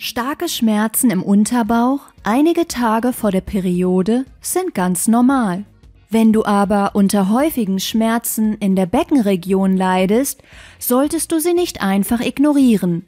Starke Schmerzen im Unterbauch einige Tage vor der Periode sind ganz normal. Wenn du aber unter häufigen Schmerzen in der Beckenregion leidest, solltest du sie nicht einfach ignorieren,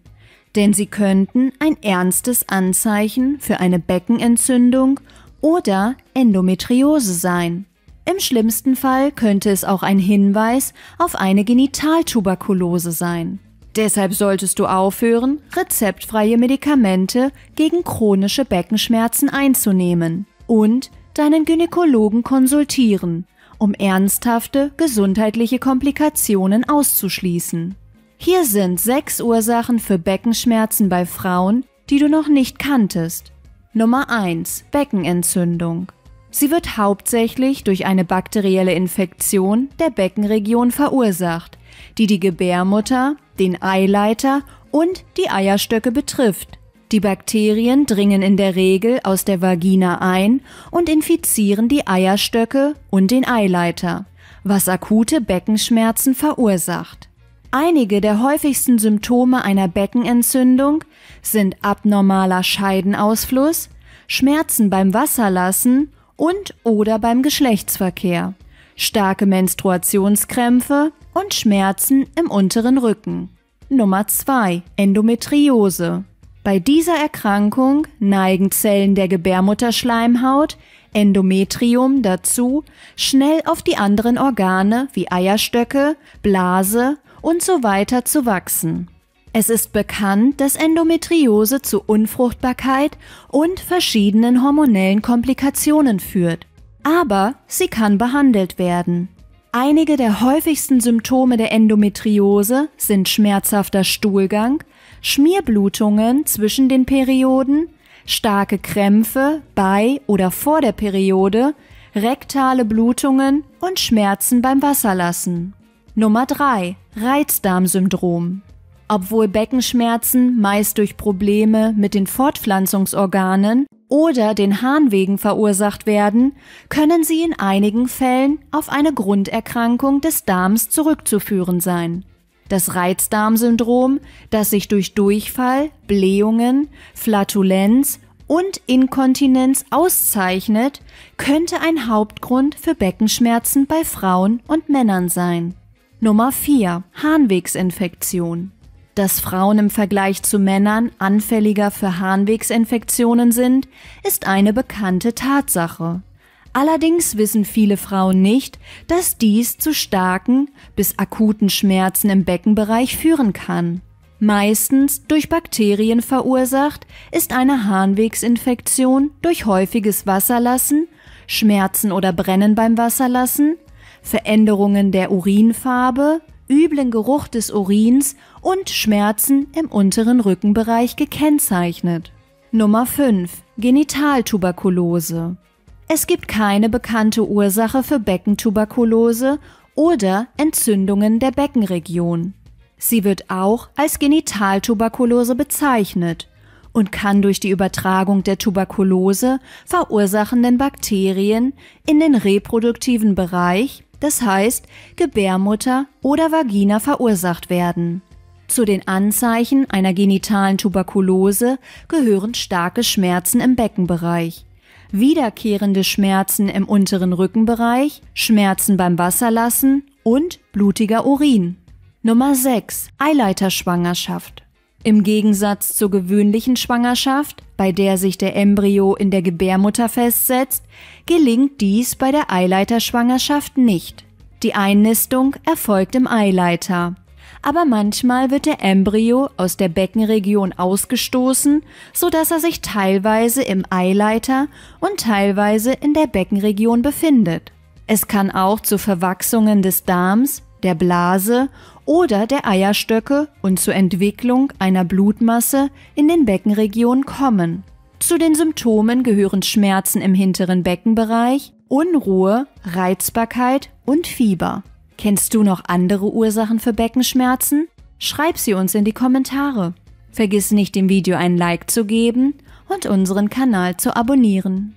denn sie könnten ein ernstes Anzeichen für eine Beckenentzündung oder Endometriose sein. Im schlimmsten Fall könnte es auch ein Hinweis auf eine Genitaltuberkulose sein. Deshalb solltest du aufhören, rezeptfreie Medikamente gegen chronische Beckenschmerzen einzunehmen und deinen Gynäkologen konsultieren, um ernsthafte gesundheitliche Komplikationen auszuschließen. Hier sind sechs Ursachen für Beckenschmerzen bei Frauen, die du noch nicht kanntest. Nummer 1. Beckenentzündung. Sie wird hauptsächlich durch eine bakterielle Infektion der Beckenregion verursacht, die die Gebärmutter, den Eileiter und die Eierstöcke betrifft. Die Bakterien dringen in der Regel aus der Vagina ein und infizieren die Eierstöcke und den Eileiter, was akute Beckenschmerzen verursacht. Einige der häufigsten Symptome einer Beckenentzündung sind abnormaler Scheidenausfluss, Schmerzen beim Wasserlassen und oder beim Geschlechtsverkehr, starke Menstruationskrämpfe und Schmerzen im unteren Rücken. Nummer 2. Endometriose. Bei dieser Erkrankung neigen Zellen der Gebärmutterschleimhaut, Endometrium dazu, schnell auf die anderen Organe wie Eierstöcke, Blase und so weiter zu wachsen. Es ist bekannt, dass Endometriose zu Unfruchtbarkeit und verschiedenen hormonellen Komplikationen führt. Aber sie kann behandelt werden. Einige der häufigsten Symptome der Endometriose sind schmerzhafter Stuhlgang, Schmierblutungen zwischen den Perioden, starke Krämpfe bei oder vor der Periode, rektale Blutungen und Schmerzen beim Wasserlassen. Nummer 3. Reizdarmsyndrom. Obwohl Beckenschmerzen meist durch Probleme mit den Fortpflanzungsorganen oder den Harnwegen verursacht werden, können sie in einigen Fällen auf eine Grunderkrankung des Darms zurückzuführen sein. Das Reizdarmsyndrom, das sich durch Durchfall, Blähungen, Flatulenz und Inkontinenz auszeichnet, könnte ein Hauptgrund für Beckenschmerzen bei Frauen und Männern sein. Nummer 4. Harnwegsinfektion. Dass Frauen im Vergleich zu Männern anfälliger für Harnwegsinfektionen sind, ist eine bekannte Tatsache. Allerdings wissen viele Frauen nicht, dass dies zu starken bis akuten Schmerzen im Beckenbereich führen kann. Meistens durch Bakterien verursacht, ist eine Harnwegsinfektion durch häufiges Wasserlassen, Schmerzen oder Brennen beim Wasserlassen, Veränderungen der Urinfarbe, üblen Geruch des Urins und Schmerzen im unteren Rückenbereich gekennzeichnet. Nummer 5. Genitaltuberkulose. Es gibt keine bekannte Ursache für Beckentuberkulose oder Entzündungen der Beckenregion. Sie wird auch als Genitaltuberkulose bezeichnet und kann durch die Übertragung der Tuberkulose verursachenden Bakterien in den reproduktiven Bereich das heißt Gebärmutter oder Vagina verursacht werden. Zu den Anzeichen einer genitalen Tuberkulose gehören starke Schmerzen im Beckenbereich, wiederkehrende Schmerzen im unteren Rückenbereich, Schmerzen beim Wasserlassen und blutiger Urin. Nummer 6. Eileiterschwangerschaft. Im Gegensatz zur gewöhnlichen Schwangerschaft, bei der sich der Embryo in der Gebärmutter festsetzt, gelingt dies bei der Eileiterschwangerschaft nicht. Die Einnistung erfolgt im Eileiter. Aber manchmal wird der Embryo aus der Beckenregion ausgestoßen, so dass er sich teilweise im Eileiter und teilweise in der Beckenregion befindet. Es kann auch zu Verwachsungen des Darms, der Blase oder der Eierstöcke und zur Entwicklung einer Blutmasse in den Beckenregionen kommen. Zu den Symptomen gehören Schmerzen im hinteren Beckenbereich, Unruhe, Reizbarkeit und Fieber. Kennst du noch andere Ursachen für Beckenschmerzen? Schreib sie uns in die Kommentare. Vergiss nicht dem Video ein Like zu geben und unseren Kanal zu abonnieren.